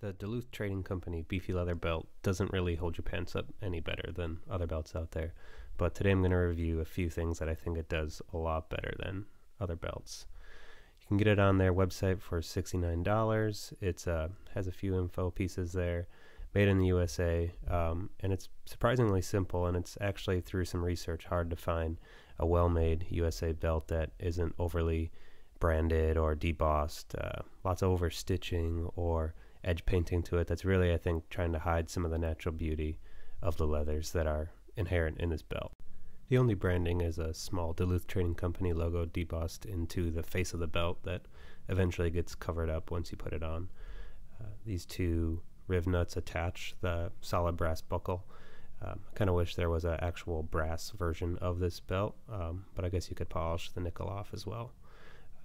The Duluth Trading Company beefy leather belt doesn't really hold your pants up any better than other belts out there, but today I'm going to review a few things that I think it does a lot better than other belts. You can get it on their website for $69. It uh, has a few info pieces there, made in the USA, um, and it's surprisingly simple, and it's actually, through some research, hard to find a well-made USA belt that isn't overly branded or debossed, uh, lots of overstitching or edge painting to it that's really, I think, trying to hide some of the natural beauty of the leathers that are inherent in this belt. The only branding is a small Duluth Trading Company logo debossed into the face of the belt that eventually gets covered up once you put it on. Uh, these two riv nuts attach the solid brass buckle. Um, I kind of wish there was an actual brass version of this belt, um, but I guess you could polish the nickel off as well.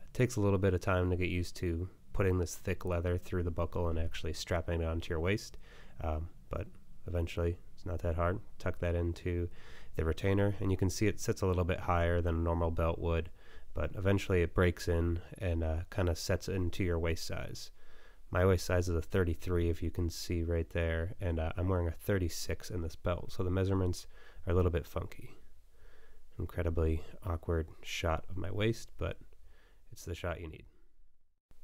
It takes a little bit of time to get used to putting this thick leather through the buckle and actually strapping it onto your waist. Um, but eventually, it's not that hard. Tuck that into the retainer, and you can see it sits a little bit higher than a normal belt would, but eventually it breaks in and uh, kind of sets into your waist size. My waist size is a 33, if you can see right there, and uh, I'm wearing a 36 in this belt, so the measurements are a little bit funky. Incredibly awkward shot of my waist, but it's the shot you need.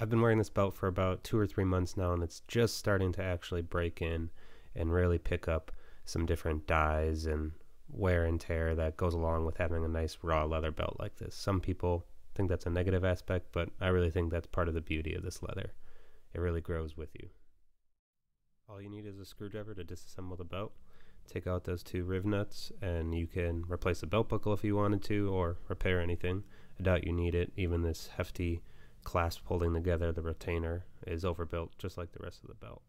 I've been wearing this belt for about two or three months now, and it's just starting to actually break in and really pick up some different dyes and wear and tear that goes along with having a nice raw leather belt like this. Some people think that's a negative aspect, but I really think that's part of the beauty of this leather. It really grows with you. All you need is a screwdriver to disassemble the belt. Take out those two riv nuts, and you can replace the belt buckle if you wanted to, or repair anything. I doubt you need it. Even this hefty clasp holding together the retainer is overbuilt just like the rest of the belt.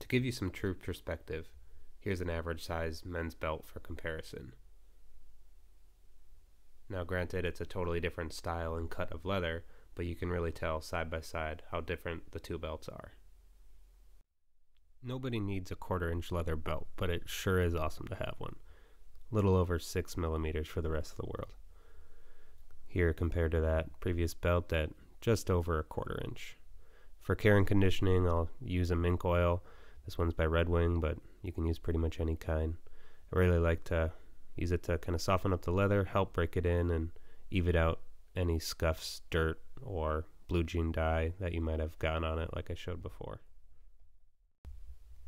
To give you some true perspective, here's an average size men's belt for comparison. Now granted it's a totally different style and cut of leather, but you can really tell side by side how different the two belts are. Nobody needs a quarter inch leather belt, but it sure is awesome to have one. Little over 6 millimeters for the rest of the world here compared to that previous belt at just over a quarter inch. For care and conditioning, I'll use a mink oil. This one's by Red Wing, but you can use pretty much any kind. I really like to use it to kind of soften up the leather, help break it in, and even out any scuffs, dirt, or blue jean dye that you might have gotten on it, like I showed before.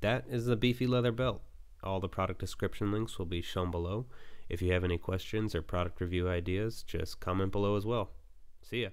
That is the beefy leather belt. All the product description links will be shown below. If you have any questions or product review ideas, just comment below as well. See ya.